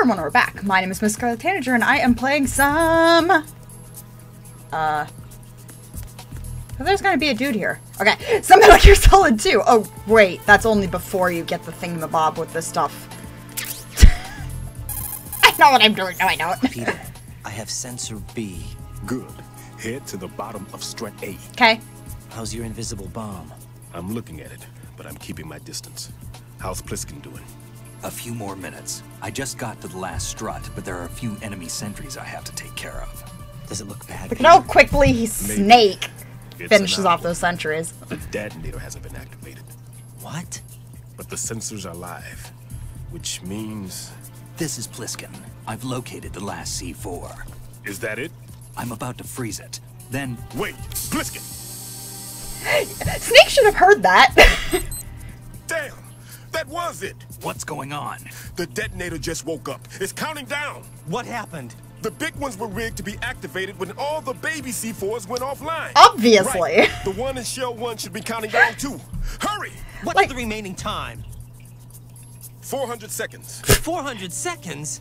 everyone, we're back. My name is Miss Scarlet Tanager, and I am playing some... Uh... There's gonna be a dude here. Okay, some Metal Gear Solid 2. Oh, wait, that's only before you get the thingamabob with this stuff. I know what I'm doing. No, I don't. Peter, I have sensor B. Good. Head to the bottom of strut A. Okay. How's your invisible bomb? I'm looking at it, but I'm keeping my distance. How's Pliskin doing? A few more minutes. I just got to the last strut, but there are a few enemy sentries I have to take care of. Does it look bad? Look at how quickly he Snake It's finishes off those sentries. The detonator hasn't been activated, What? but the sensors are live, which means... This is Pliskin. I've located the last C4. Is that it? I'm about to freeze it. Then, Wait! Pliskin! Snake should have heard that. Damn! That was it! what's going on? The detonator just woke up. It's counting down! What happened? The big ones were rigged to be activated when all the baby C4s went offline. Obviously. Right. The one in Shell 1 should be counting down too. Hurry! What's Like- the remaining time? 400 seconds. 400 seconds?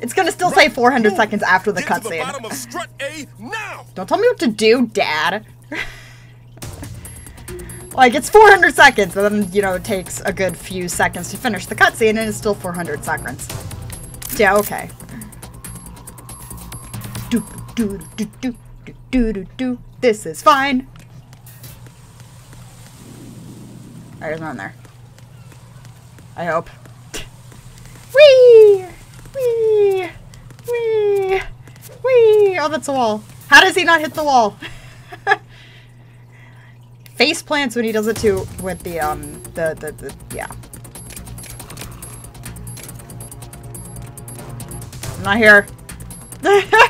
It's gonna still say 400 Move. seconds after the Get to the cutscene. bottom of strut A now! Don't tell me what to do, Dad. like, it's 400 seconds, and then, you know, it takes a good few seconds to finish the cutscene, and it's still 400 seconds. Yeah, okay. Do, do, do, do, do, do, do, do. This is fine. There's one there. I hope. Whee! Whee! Whee! Whee! Oh, that's a wall. How does he not hit the wall? Face plants when he does it too with the um the the, the yeah. I'm not here.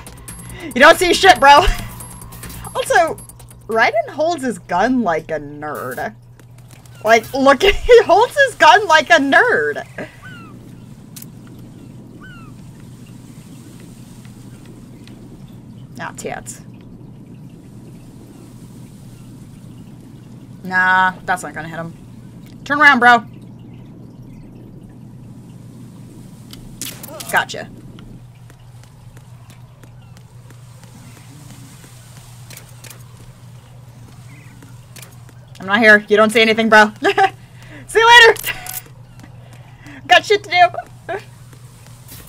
you don't see shit, bro. Also, Raiden holds his gun like a nerd. Like, look, he holds his gun like a nerd. Not tits. Nah, that's not gonna hit him. Turn around, bro. Gotcha. I'm not here. You don't see anything, bro. see you later. Got shit to do.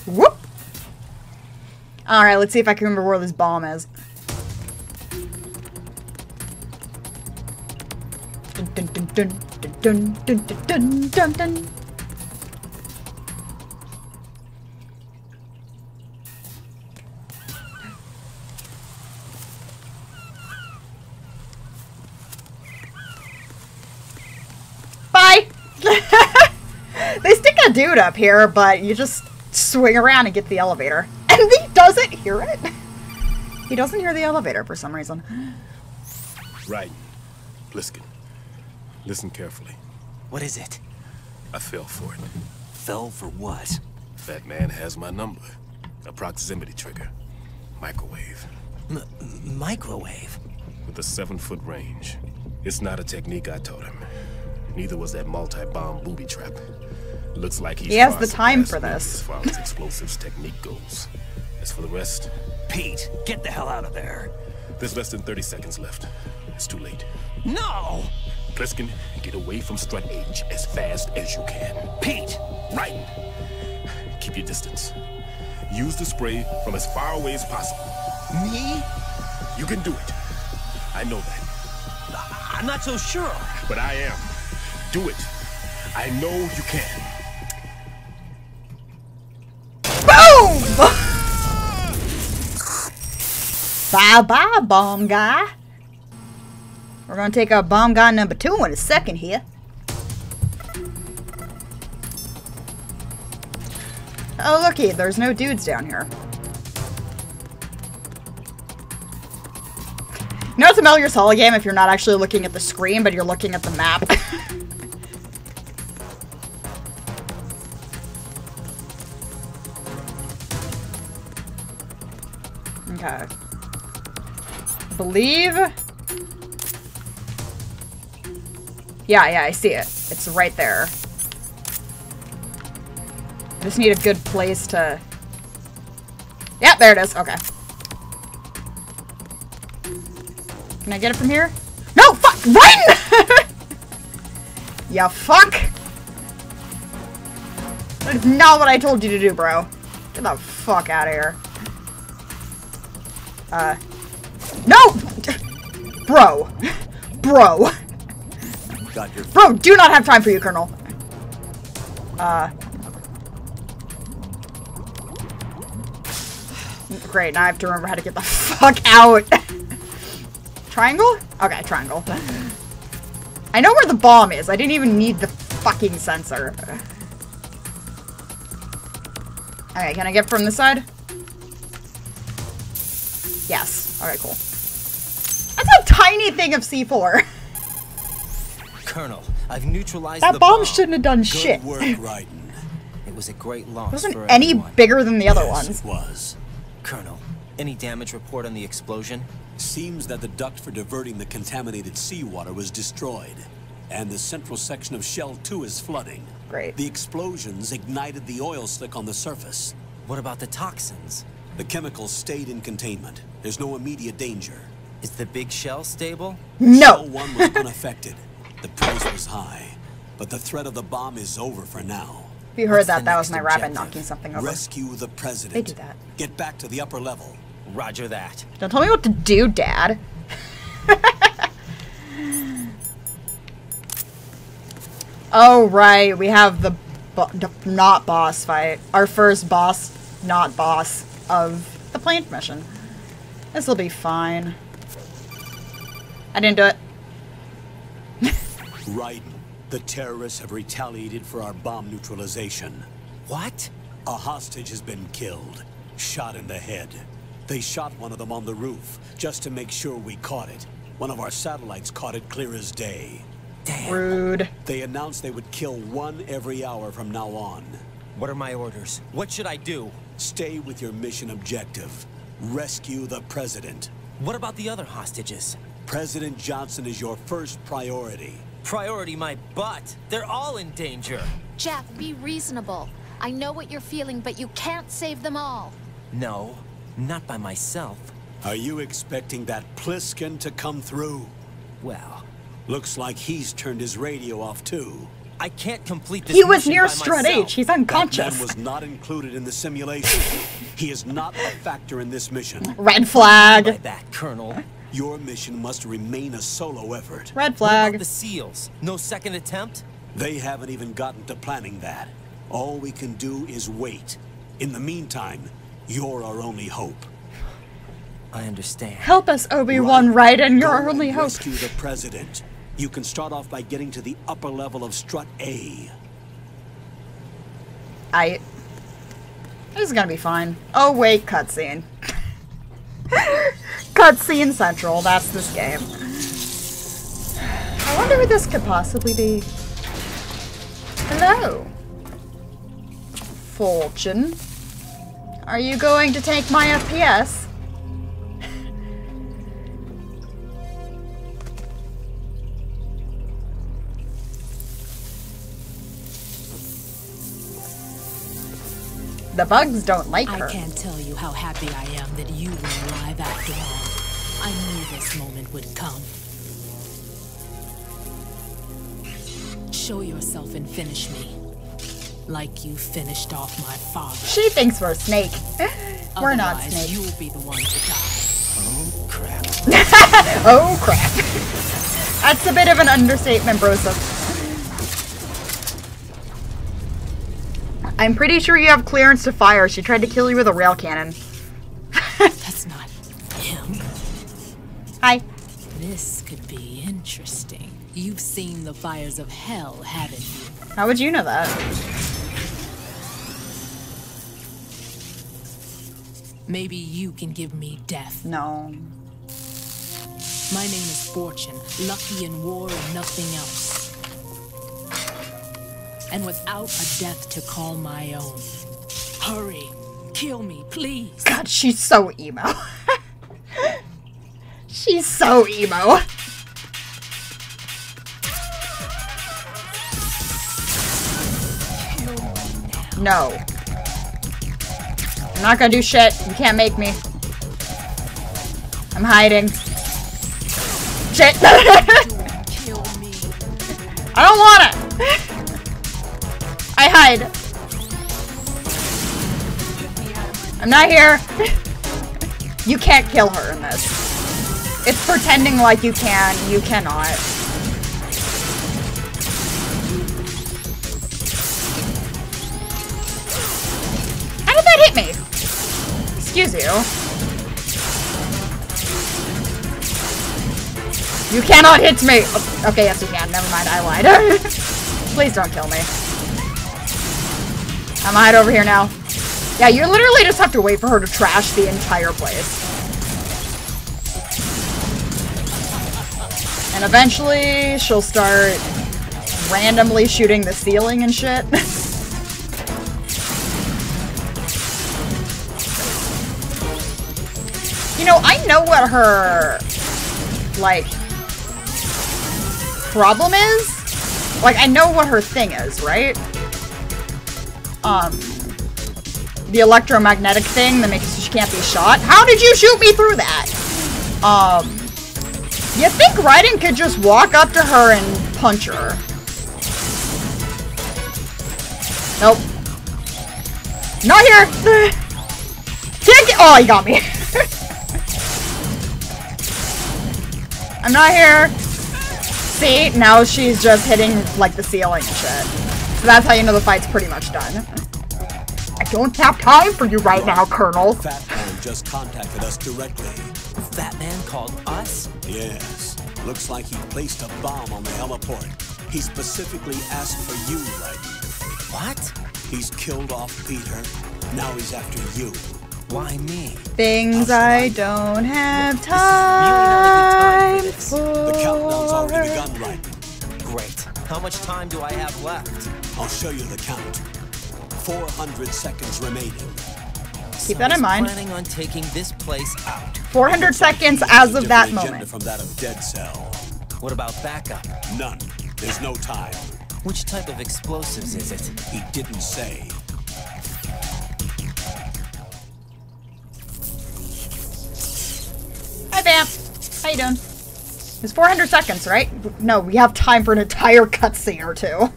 Whoop. Alright, let's see if I can remember where this bomb is. Dun dun dun dun dun dun dun dun dun dun. Bye! they stick a dude up here, but you just swing around and get the elevator. And he doesn't hear it. He doesn't hear the elevator for some reason. Right. Pliskin. Listen carefully. What is it? I fell for it. Fell for what? That man has my number. A proximity trigger. Microwave. M microwave? With a seven foot range. It's not a technique I taught him. Neither was that multi-bomb booby trap. Looks like he's He has the time for this. As far as explosives technique goes. As for the rest, Pete, get the hell out of there. there's less than 30 seconds left. It's too late. No! Pliskin, get away from Strut H as fast as you can. Pete! Right. Keep your distance. Use the spray from as far away as possible. Me? You can do it. I know that. I'm not so sure. But I am. Do it. I know you can. Boom! bye bye, bomb guy. We're gonna take our bomb guy number two in a second here. Oh, looky, there's no dudes down here. Know it's a Metal Solid game if you're not actually looking at the screen, but you're looking at the map. okay. Believe... Yeah, yeah, I see it. It's right there. I just need a good place to... Yeah, there it is. Okay. Can I get it from here? No, fuck! Run! yeah, fuck! That is not what I told you to do, bro. Get the fuck out of here. Uh... No! Bro. Bro. Got your Bro, do not have time for you, Colonel. Uh. Great, now I have to remember how to get the fuck out. triangle? Okay, triangle. I know where the bomb is. I didn't even need the fucking sensor. Okay, can I get from this side? Yes. Alright, cool. That's a tiny thing of C4. Colonel, I've neutralized That the bomb bomb. shouldn't have done Good shit. work, Raiden. It was a great loss wasn't for any everyone. bigger than the other yes, ones. it was. Colonel, any damage report on the explosion? Seems that the duct for diverting the contaminated seawater was destroyed, and the central section of Shell 2 is flooding. Great. The explosions ignited the oil slick on the surface. What about the toxins? The chemicals stayed in containment. There's no immediate danger. Is the big shell stable? No. Shell 1 was unaffected. The price was high, but the threat of the bomb is over for now. If you heard What's that, that was next my rabbit knocking something over. Rescue the president. They do that. Get back to the upper level. Roger that. Don't tell me what to do, Dad. oh, right. We have the, bo- the not boss fight. Our first boss, not boss, of the plant mission. This will be fine. I didn't do it. Raiden, the terrorists have retaliated for our bomb neutralization. What? A hostage has been killed, shot in the head. They shot one of them on the roof, just to make sure we caught it. One of our satellites caught it clear as day. Damn. Rude. They announced they would kill one every hour from now on. What are my orders? What should I do? Stay with your mission objective. Rescue the president. What about the other hostages? President Johnson is your first priority. Priority my butt. They're all in danger. Jeff, be reasonable. I know what you're feeling, but you can't save them all. No, not by myself. Are you expecting that Pliskin to come through? Well, Looks like he's turned his radio off too. I can't complete this He was mission near by Strut myself. H. He's That man unconscious. was not included in the simulation. he is not a factor in this mission. Red flag. By flag. that, Colonel. Your mission must remain a solo effort. Red What about flag. the SEALs? No second attempt? They haven't even gotten to planning that. All we can do is wait. In the meantime, you're our only hope. I understand. Help us, Obi-Wan Raiden. You're Go our only hope. Rescue the president. You can start off by getting to the upper level of Strut A. I. This is gonna be fine. Oh wait, cutscene. cutscene central. That's this game. I wonder who this could possibly be. Hello, Fortune. Are you going to take my FPS? The bugs don't like I her. I can't tell you how happy I am that you were alive after all. I knew this moment would come. Show yourself and finish me. Like you finished off my father. She thinks we're Snake. we're not Otherwise, Snake. You'll be the one to die. Oh, crap. Oh crap. That's a bit of an understatement, Brosa. I'm pretty sure you have clearance to fire. She tried to kill you with a rail cannon. That's not him. Hi. This could be interesting. You've seen the fires of hell, haven't you? How would you know that? Maybe you can give me death. No. My name is Fortune, lucky in war and nothing else. And without a death to call my own. Hurry, kill me, please. God, she's so emo. she's so emo. No. I'm not gonna do shit. You can't make me. I'm hiding. Shit. I don't want it. Hide. I'm not here. You can't kill her in this. It's pretending like you can. You cannot. How did that hit me? Excuse you. You cannot hit me! Oh, Okay, yes you can. Never mind, I lied. Please don't kill me. I'm gonna hide over here now. Yeah, you literally just have to wait for her to trash the entire place. And eventually, she'll start randomly shooting the ceiling and shit. you know, I know what her, like, problem is. Like, I know what her thing is, right? Um, the electromagnetic thing that makes she can't be shot. How did you shoot me through that? Um, you think Raiden could just walk up to her and punch her? Nope. Not here. Can't get. Oh, he got me. I'm not here. See, now she's just hitting like the ceiling and shit. So that's how you know the fight's pretty much done. I don't have time for you right now, Colonel. Fat Man just contacted us directly. Fat Man called us? Yes. Looks like he placed a bomb on the heliport. He specifically asked for you, Raiden. What? He's killed off Peter. Now he's after you. Why me? Things I don't have This really time for this. The countdown's already begun, Raiden. Great. How much time do I have left? I'll show you the count. 400 seconds remaining. Keep that in Someone's mind. planning on taking this place out. 400 seconds as of that Different agenda moment. from that of Dead Cell. What about backup? None. There's no time. Which type of explosives is it? He didn't say. Hi, Vamp. How you doing? It's 400 seconds, right? No, we have time for an entire cutscene or two.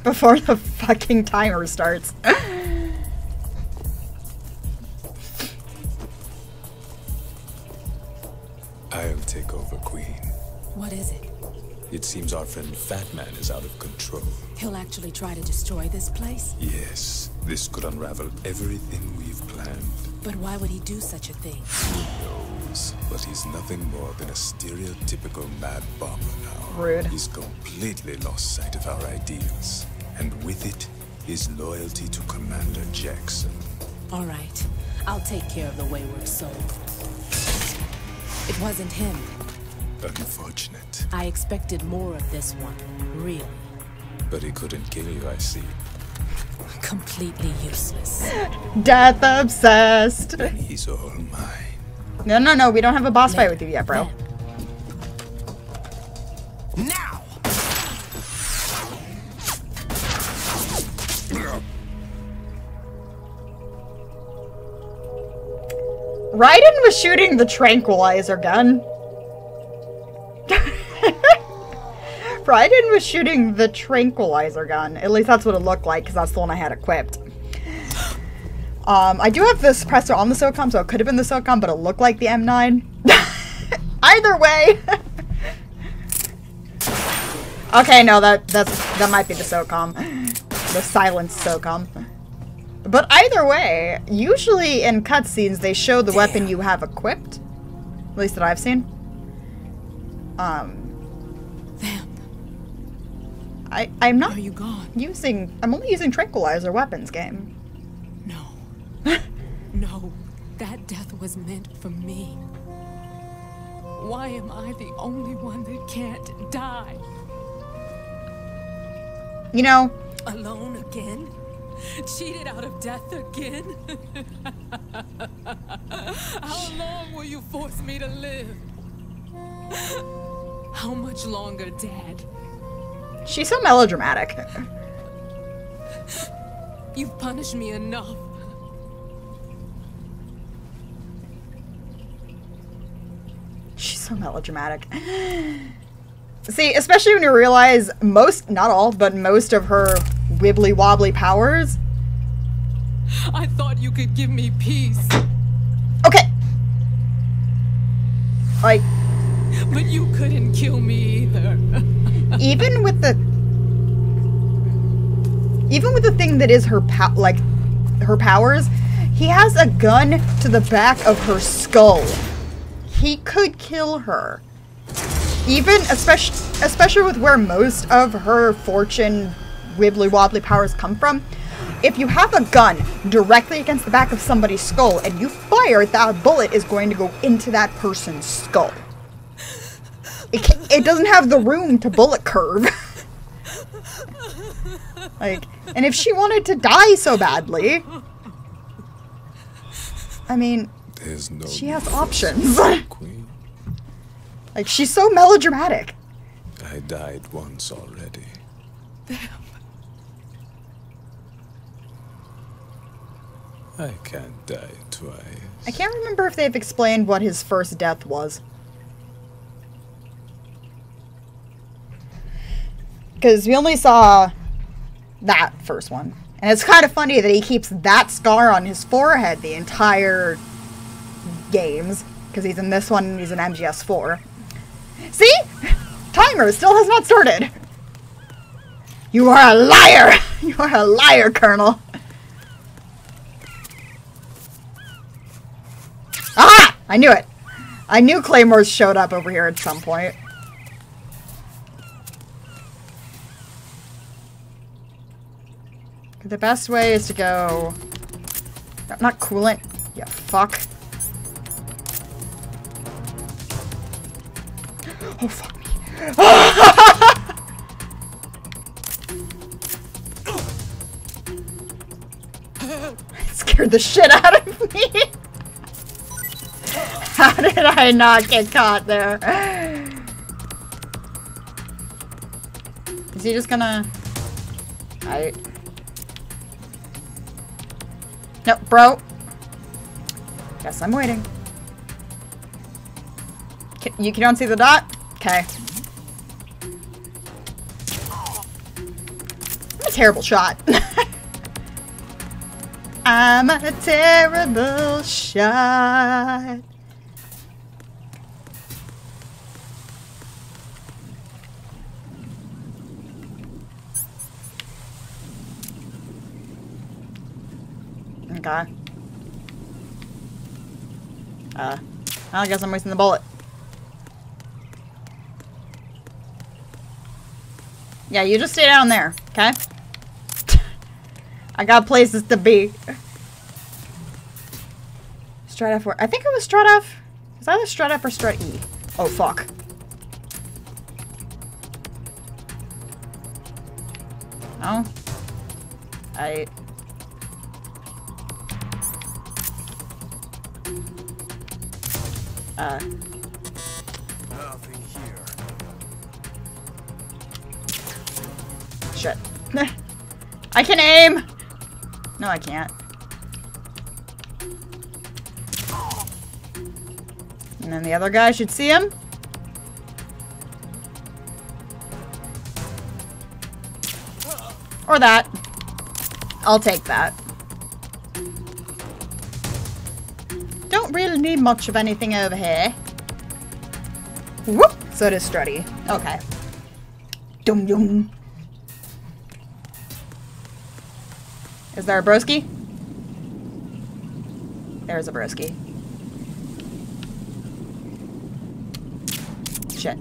Before the fucking timer starts. I'll take over, Queen. What is it? It seems our friend Fat Man is out of control. He'll actually try to destroy this place? Yes, this could unravel everything we've planned. But why would he do such a thing? Who knows? But he's nothing more than a stereotypical mad bomber now. Rude. He's completely lost sight of our ideals. And with it, his loyalty to Commander Jackson. All right. I'll take care of the wayward soul. It wasn't him. Unfortunate. I expected more of this one. Really. But he couldn't kill you, I see. Completely useless. Death obsessed. He's all mine. No, no, no. We don't have a boss fight with you yet, bro. Now! Raiden was shooting the tranquilizer gun. Raiden was shooting the tranquilizer gun. At least that's what it looked like, because that's the one I had equipped. Um, I do have the suppressor on the SOCOM, so it could have been the SOCOM, but it looked like the M9. Either way. okay, no, that that's that might be the SOCOM. The silenced SOCOM. But either way, usually in cutscenes they show the weapon you have equipped. At least that I've seen. Um, I I'm not are you gone? using. I'm only using tranquilizer weapons game. No. no. That death was meant for me. Why am I the only one that can't die? You know, Alone again? Cheated out of death again? How long will you force me to live? How much longer, Dad? She's so melodramatic. You've punished me enough. She's so melodramatic. See, especially when you realize most, not all, but most of her wibbly wobbly powers. I thought you could give me peace. Okay. Like. But you couldn't kill me either even with the even with the thing that is her pow- like her powers he has a gun to the back of her skull. He could kill her. Even especially especially with where most of her fortune wibbly wobbly powers come from if you have a gun directly against the back of somebody's skull and you fire that bullet is going to go into that person's skull it, it doesn't have the room to bullet curve. like, and if she wanted to die so badly, I mean, There's no she has options. Queen. like, she's so melodramatic. I died once already. I can't die twice. I can't remember if they've explained what his first death was. Because we only saw that first one. And it's kind of funny that he keeps that scar on his forehead the entire games. Because he's in this one and he's in MGS4. See? Timer still has not started. You are a liar! You are a liar, Colonel. Ah! I knew it. I knew Claymores showed up over here at some point. The best way is to go... Not coolant. Yeah, fuck. Oh, fuck me. It scared the shit out of me. How did I not get caught there? Is he just gonna... I... No, bro. Guess I'm waiting. Ca- You don't see the dot? Okay. I'm a terrible shot. I'm a terrible shot. Okay. Uh, I guess I'm wasting the bullet. Yeah, you just stay down there, okay? I got places to be. Strat F4. I think it was Strat. Is either Strat or Strat E. Oh, fuck. No. I... Uh... Nothing here. Shit. I can aim! No, I can't. And then the other guy should see him. Or that. I'll take that. Don't need much of anything over here. Whoop! So does Strutty. Okay. Dum dum. Is there a broski? There's a broski. Shit.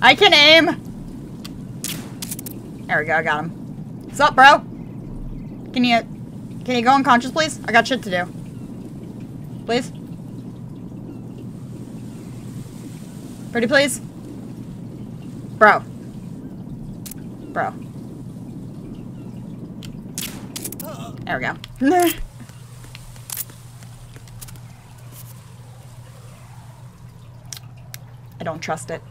I can aim! There we go, I got him. What's up, bro? Can you... Can you go unconscious, please? I got shit to do. Please? Pretty please? Bro. Bro. There we go. I don't trust it.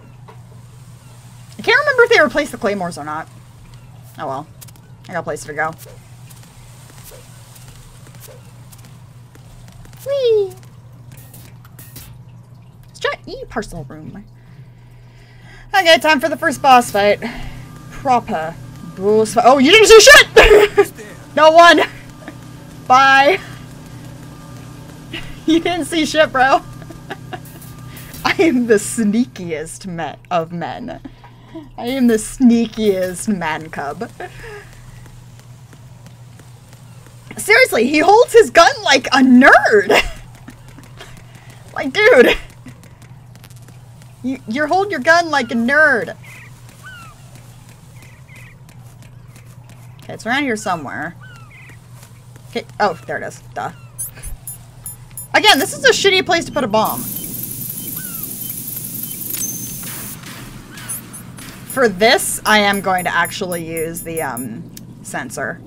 I can't remember if they replaced the claymores or not. Oh well. I got places to go. E-parcel room. Okay, time for the first boss fight. Proper boss fight. Oh, you didn't see shit! no one! Bye! You didn't see shit, bro. I am the sneakiest me of men. I am the sneakiest man cub. Seriously, he holds his gun like a nerd! like, dude! You, you hold your gun like a nerd. Okay, it's around here somewhere. Okay, oh, there it is. Duh. Again, this is a shitty place to put a bomb. For this, I am going to actually use the um, sensor.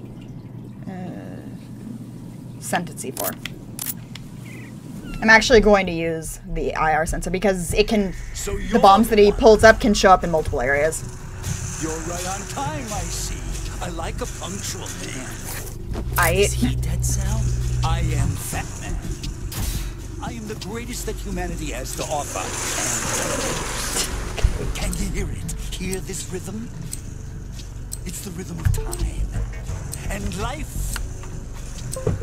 Uh, sent it C4. I'm actually going to use the IR sensor because it can. So the bombs that he pulls up can show up in multiple areas. You're right on time, I see. I like a punctual man. I. Is he dead, Sal? I am Fat Man. I am the greatest that humanity has to offer. And can you hear it? Hear this rhythm? It's the rhythm of time and life. Don't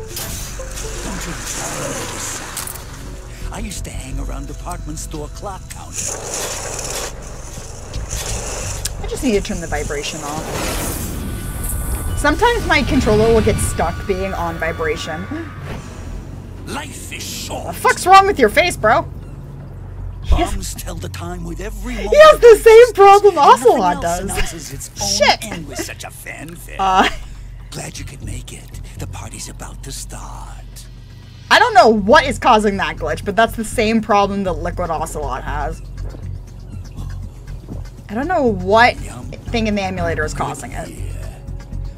you love this sound? I used to hang around department store clock counters. I just need to turn the vibration off. Sometimes my controller will get stuck being on vibration. Life is short. The fuck's wrong with your face, bro? Bombs tell the time with every. He has the same problem Ocelot does. its Shit. end with such a fanfare. Uh, Glad you could make it. The party's about to start. I don't know what is causing that glitch, but that's the same problem that Liquid Ocelot has. I don't know what thing in the emulator is causing it. Yeah.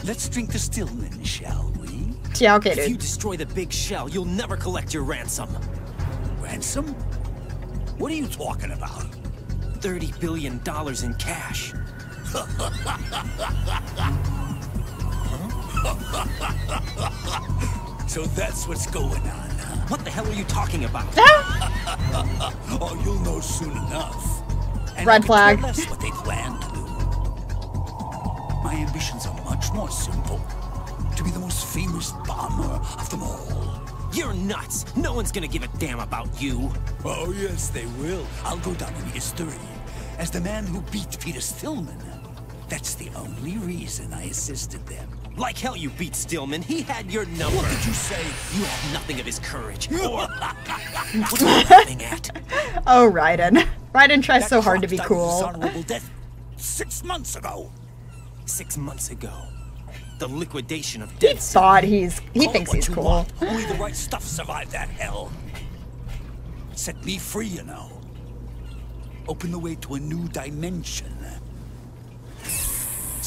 Let's drink the Stillman, shall we? Yeah, okay, If you destroy the big shell, you'll never collect your ransom. Ransom? What are you talking about? $30 billion in cash. So that's what's going on. What the hell are you talking about? Oh, you'll know soon enough. And Red flag. care less what they plan to do. My ambitions are much more simple. To be the most famous bomber of them all. You're nuts. No one's gonna give a damn about you. Oh, yes, they will. I'll go down in history as the man who beat Peter Stillman. That's the only reason I assisted them. Like hell you beat Stillman. He had your number. What did you say? You have nothing of his courage. Or... what are you laughing at? Oh, Raiden. Raiden tries so hard to be crop died of cool. death six months ago. Six months ago. The liquidation of He Dead Cell. thought he's. He Call thinks what he's cool. want. Only the right stuff survived that hell. Set me free, you know. Open the way to a new dimension.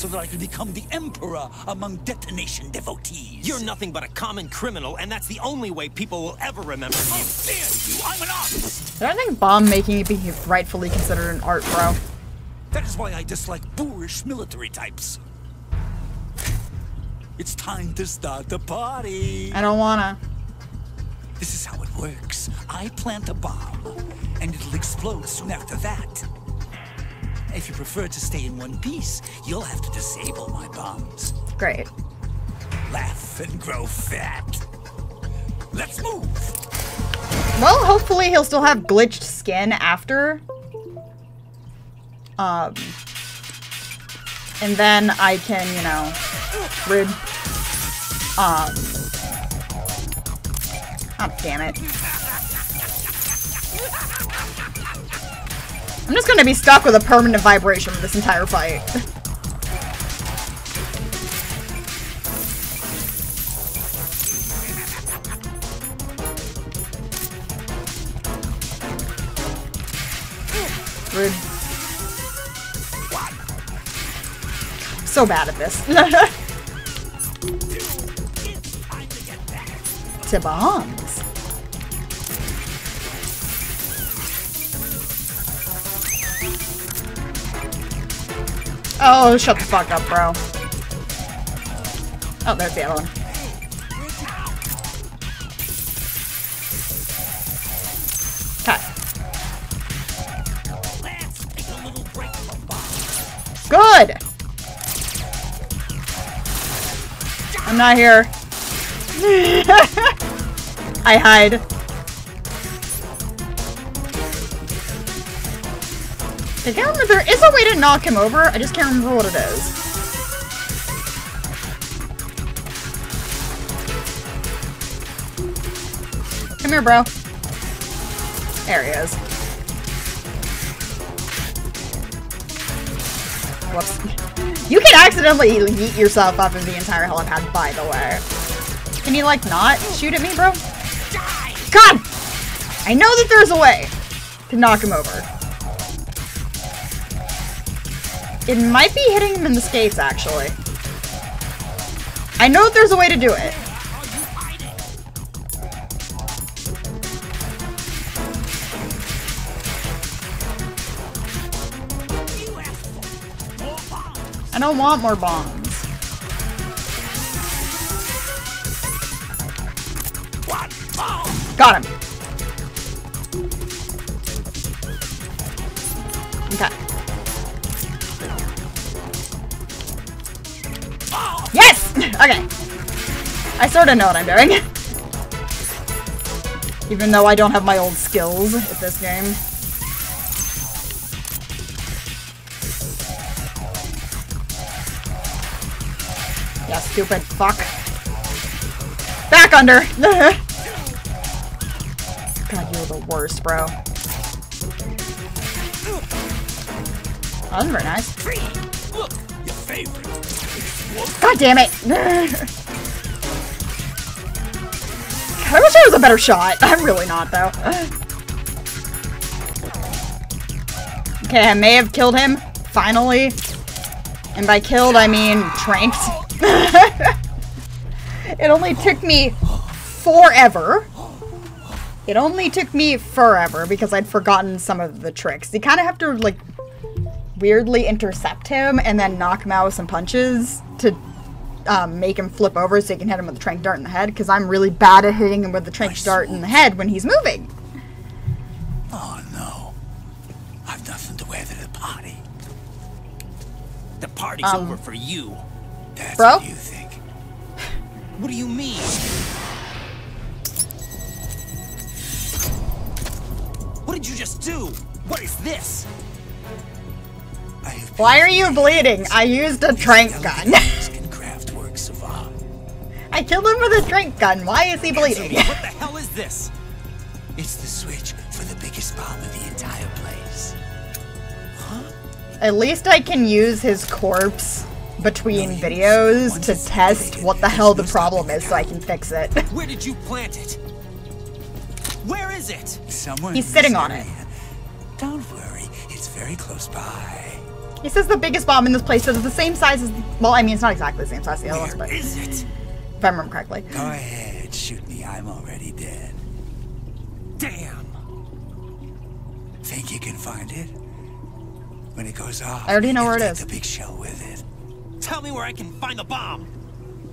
So that I can become the emperor among detonation devotees. You're nothing but a common criminal, and that's the only way people will ever remember How you. dare you! I'm an artist! I don't think bomb making be rightfully considered an art, bro. That is why I dislike boorish military types. It's time to start the party. I don't wanna. This is how it works. I plant a bomb, and it'll explode soon after that. If you prefer to stay in one piece, you'll have to disable my bombs. Great. Laugh and grow fat. Let's move! Well, hopefully he'll still have glitched skin after. Um. And then I can, you know, rid. Um. Oh, damn it. I'm just gonna be stuck with a permanent vibration this entire fight. Rude. So bad at this. to Oh, shut the fuck up, bro. Oh, there's the other one. Cut. Good! I'm not here. I hide. I can't remember. There is a way to knock him over. I just can't remember what it is. Come here, bro. There he is. Whoops. You can accidentally yeet yourself off of the entire helipad, by the way. Can you, like, not shoot at me, bro? God! I know that there's a way to knock him over. It might be hitting him in the skates, actually. I know there's a way to do it. I don't want more bombs. Got him. I sort of know what I'm doing. Even though I don't have my old skills at this game. Yeah, stupid fuck. Back under! God, you're the worst, bro. Oh, that was very nice. Look, your favorite. God damn it! I wish I was a better shot. I'm really not, though. Okay, I may have killed him. Finally. And by killed, I mean tranked. it only took me forever. It only took me forever because I'd forgotten some of the tricks. You kind of have to, like, weirdly intercept him and then knock him out with some punches to um, make him flip over so you can hit him with the trank dart in the head because I'm really bad at hitting him with the trank dart in the head when he's moving. Oh no. I've nothing to wear to the party. The party's Um, over for you. That's Bro? what you think. What do you mean? What did you just do? What is this? Why are you bleeding? I used a trank gun. I killed him with a trank gun. Why is he bleeding? What the hell is this? It's the switch for the biggest bomb in the entire place. At least I can use his corpse between videos to test what the hell the problem is so I can fix it. Where did you plant it? Where is it? Somewhere He's sitting on it. Don't worry, it's very close by. He says the biggest bomb in this place is the same size as. Well, I mean, it's not exactly the same size as the other ones, but is it? If I remember correctly. Go ahead, shoot me. I'm already dead. Damn. Think you can find it? When it goes off, I already know where it it'll is. take The big shell with it. Tell me where I can find the bomb.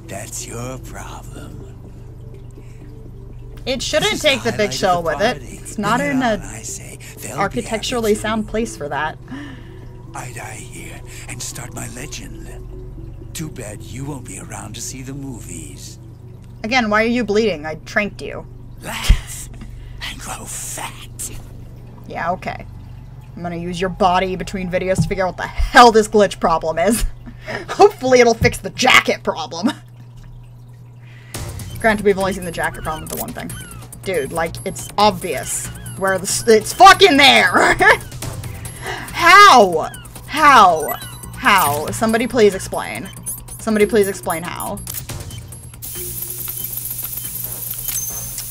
That's your problem. It shouldn't take the highlight big of shell the with it. It's not Bring in on, a I say. They'll be happy architecturally sound place for that. I die here and start my legend. Too bad you won't be around to see the movies. Again, why are you bleeding? I tranked you. Laugh and grow fat. Yeah, okay. I'm gonna use your body between videos to figure out what the hell this glitch problem is. Hopefully it'll fix the jacket problem. Granted, we've only seen the jacket problem with the one thing. Dude, like, it's obvious where the... s- It's fucking there! how? How? How? Somebody please explain. Somebody please explain how.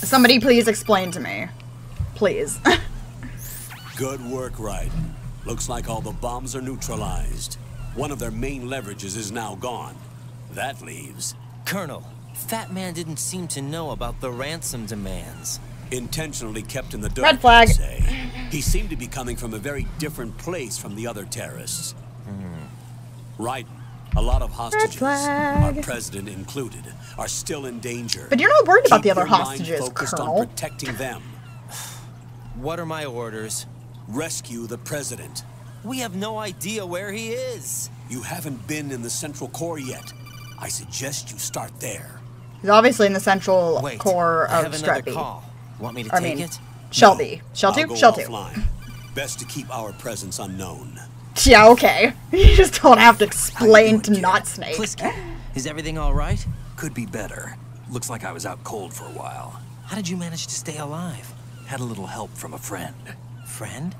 Somebody please explain to me. Please. Good work, Raiden. Looks like all the bombs are neutralized. One of their main leverages is now gone. That leaves Colonel, Fat Man didn't seem to know about the ransom demands. intentionally kept in the dark. Red flag. Say. He seemed to be coming from a very different place from the other terrorists. Hmm. Raiden, a lot of hostages, our president included, are still in danger. But you're not worried about the other your mind hostages, focused Colonel. on protecting them. What are my orders? Rescue the president. We have no idea where he is. You haven't been in the Central Core yet. I suggest you start there. He's obviously in the central Wait, core I of have another Stretby. call. Want me to I take mean, it? Shelby. Shell I'll 2? Shell 2. Best to keep our presence unknown. Yeah, okay. You just don't have to explain to not Snake. Pliskin, is everything all right? Could be better. Looks like I was out cold for a while. How did you manage to stay alive? Had a little help from a friend. Friend?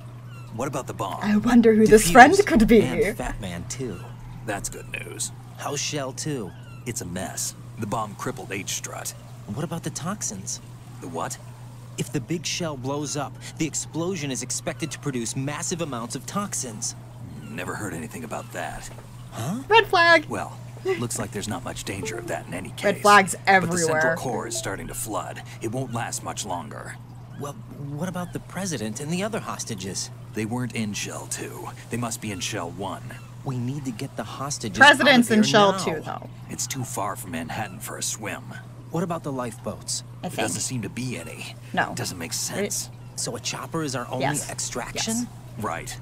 What about the bomb? I wonder who this friend could be. And Fat Man, too. That's good news. How's Shell too. It's a mess. The bomb crippled H Strut. What about the toxins? The what? If the big shell blows up, the explosion is expected to produce massive amounts of toxins. Never heard anything about that. Huh? Red flag. Well, looks like there's not much danger of that in any case. Red flags everywhere. But the central core is starting to flood. It won't last much longer. Well, what about the president and the other hostages? They weren't in Shell 2. They must be in Shell 1. We need to get the hostages. President's out of in Shell now. 2, though. It's too far from Manhattan for a swim. What about the lifeboats? I There think. doesn't seem to be any. No. Doesn't make sense. So a chopper is our only Yes. extraction? Yes. Right.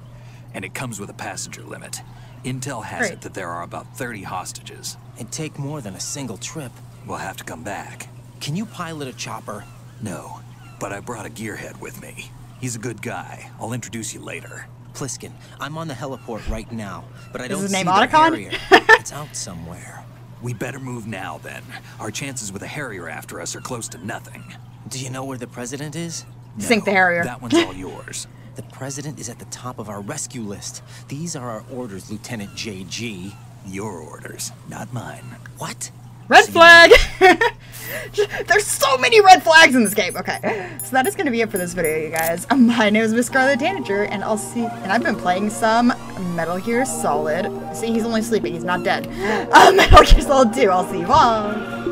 And it comes with a passenger limit. Intel has Great. it that there are about 30 hostages. It'd take more than a single trip. We'll have to come back. Can you pilot a chopper? No, but I brought a gearhead with me. He's a good guy. I'll introduce you later. Pliskin, I'm on the heliport right now, but I Is don't his see name the Otacon? Harrier. it's out somewhere. We better move now then. Our chances with a Harrier after us are close to nothing. Do you know where the president is? Sink the Harrier. That one's all yours. The president is at the top of our rescue list. These are our orders, Lieutenant JG. Your orders, not mine. What? Red flag! There's so many red flags in this game. Okay, so that is going to be it for this video, you guys. My name is Miss Scarlet Tanager, and I'll see. And I've been playing some Metal Gear Solid. See, he's only sleeping. He's not dead. Uh, Metal Gear Solid 2. I'll see you all